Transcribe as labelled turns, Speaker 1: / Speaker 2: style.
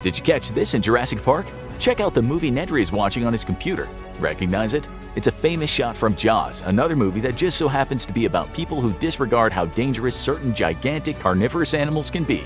Speaker 1: Did you catch this in Jurassic Park? Check out the movie Nedry is watching on his computer. Recognize it? It's a famous shot from Jaws, another movie that just so happens to be about people who disregard how dangerous certain gigantic carnivorous animals can be.